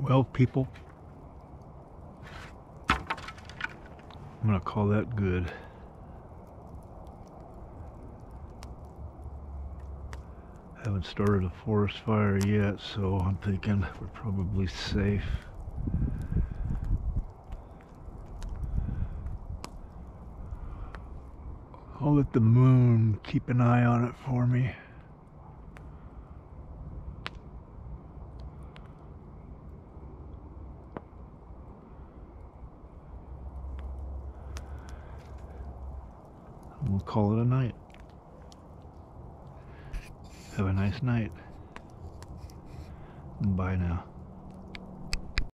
Well, people, I'm going to call that good. I Haven't started a forest fire yet, so I'm thinking we're probably safe. I'll let the moon keep an eye on it for me. We'll call it a night. Have a nice night. Bye now.